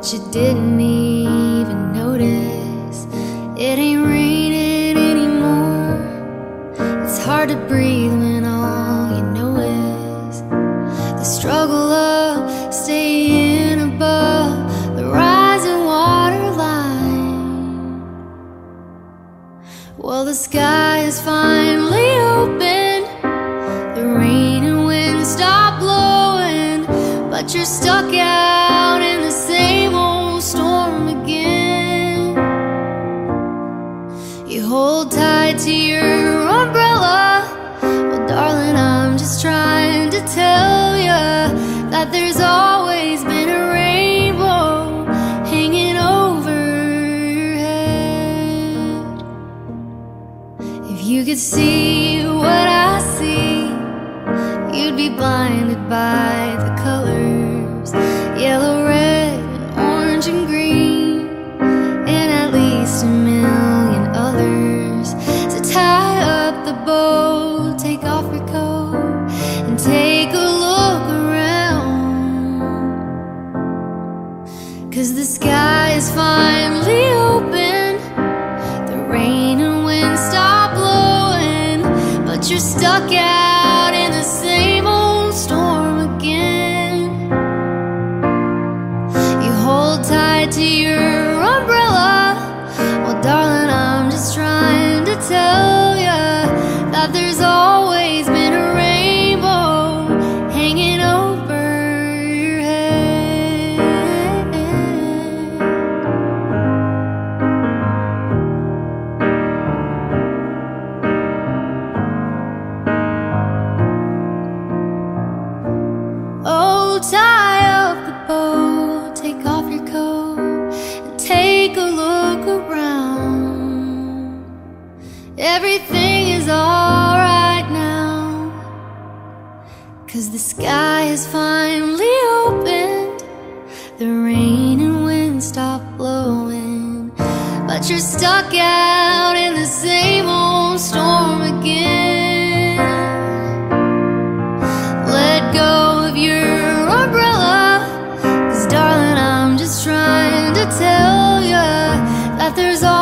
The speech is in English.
but you didn't even notice. It ain't raining anymore. It's hard to breathe when all you know is the struggle of staying above the rising water line. Well, the sky is finally open. The rain and wind stop blowing, but you're stuck out Tight to your umbrella. Well, darling, I'm just trying to tell you that there's always been a rainbow hanging over your head. If you could see what I see, you'd be blinded by the colors yellow, red, and orange, and green, Is finally open. The rain and wind stop blowing, but you're stuck out in the same old storm again. You hold tight to your umbrella. Well, darling, I'm just trying to tell Tie up the bow, take off your coat, and take a look around. Everything is alright now, cause the sky is finally opened. The rain and wind stop blowing, but you're stuck out. tell you that there's always